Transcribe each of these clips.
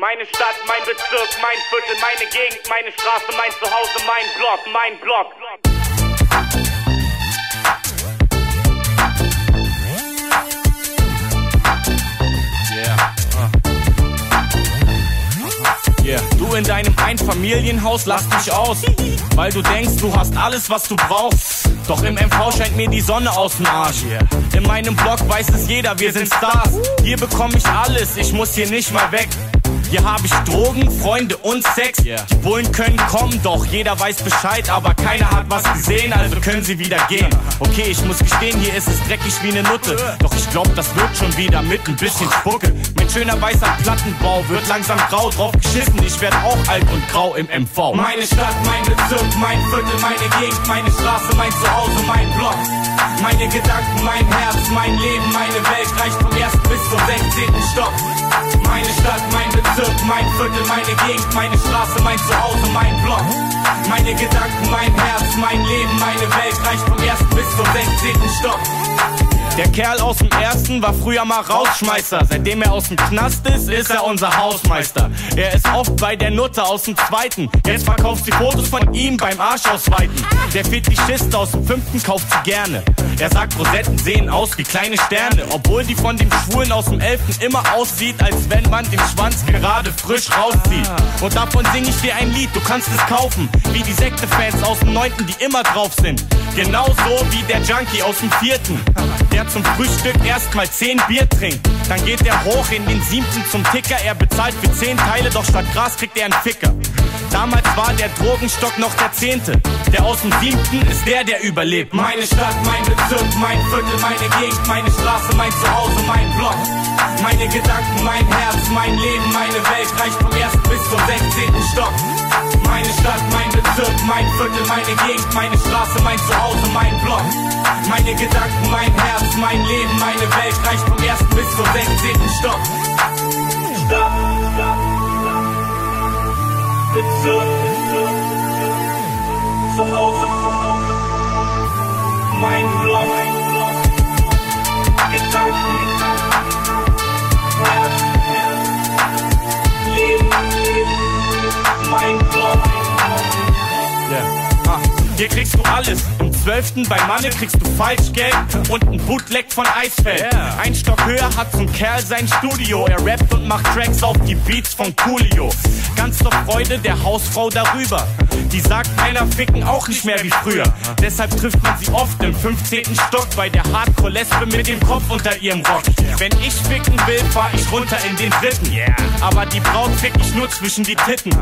Meine Stadt, mein Bezirk, mein Viertel, meine Gegend, meine Straße, mein Zuhause, mein Block, mein Block. Yeah. Yeah. Du in deinem Einfamilienhaus lass dich aus, weil du denkst, du hast alles, was du brauchst. Doch im MV scheint mir die Sonne aus dem Arsch. In meinem Blog weiß es jeder, wir sind Stars. Hier bekomme ich alles, ich muss hier nicht mal weg. Hier habe ich Drogen, Freunde und Sex. Die Bullen können kommen, doch jeder weiß Bescheid, aber keiner hat was gesehen, also können sie wieder gehen. Okay, ich muss gestehen, hier ist es dreckig wie ne Nutte. Doch ich glaub, das wird schon wieder mit ein bisschen Spucke. Mein schöner weißer Plattenbau wird langsam grau, drauf geschissen, ich werd auch alt und grau im MV. Meine Stadt, mein Bezirk, mein Viertel, meine Gegend, meine Straße, mein Zuhause, mein Block. Meine Gedanken, mein Herz, mein Leben, meine Welt reicht vom ersten bis zum 16. Stock. Meine Stadt, mein Bezirk, mein Viertel, meine Gegend, meine Straße, mein Zuhause, mein Block. Meine Gedanken, mein Herz, mein Leben, meine Welt reicht vom ersten bis zum 16. Stock. Der Kerl aus dem ersten war früher mal Rausschmeißer. Seitdem er aus dem Knast ist, ist er unser Hausmeister. Er ist oft bei der Nutte aus dem zweiten. Jetzt verkauft sie Fotos von ihm beim Arsch ausweiten. Der Fetischist aus dem fünften kauft sie gerne. Er sagt, Rosetten sehen aus wie kleine Sterne. Obwohl die von dem Schwulen aus dem elften immer aussieht, als wenn man den Schwanz gerade frisch rauszieht. Und davon sing ich dir ein Lied, du kannst es kaufen. Wie die Sekte-Fans aus dem neunten, die immer drauf sind. Genauso wie der Junkie aus dem vierten. Der zum Frühstück erstmal 10 Bier trinkt. Dann geht er hoch in den siebten zum Ticker. Er bezahlt für 10 Teile, doch statt Gras kriegt er einen Ficker. Damals war der Drogenstock noch der zehnte. Der aus dem siebten ist der, der überlebt. Meine Stadt, mein Bezirk, mein Viertel, meine Gegend, meine Straße, mein Zuhause, mein Block. Meine Gedanken, mein Herz, mein Leben, meine Welt reicht vom ersten bis zum 16. Stock. Viertel, meine Gegend, meine Straße, mein Zuhause, mein Block. Meine Gedanken, mein Herz, mein Leben, meine Welt reicht vom ersten bis zum 16. Stock. Stadt, Bezirk, Bezirk, Zuhause, mein Block, mein Block. Gedanken, Yeah. Hier kriegst du alles. Im 12. bei Manne kriegst du Falschgeld und ein Bootleg von Eisfeld. Ein Stock höher hat zum Kerl sein Studio. Er rappt und macht Tracks auf die Beats von Coolio. Ganz zur Freude der Hausfrau darüber. Die sagt, Männer ficken auch nicht mehr wie früher. Deshalb trifft man sie oft im 15. Stock bei der Hardcore-Lesbe mit dem Kopf unter ihrem Rock. Wenn ich ficken will, fahr ich runter in den dritten. Aber die Braut fick ich nur zwischen die Titten.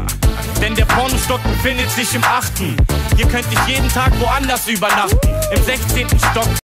Denn der Pornostock befindet sich im achten. Hier könnte ich jeden Tag woanders übernachten. Im 16. Stock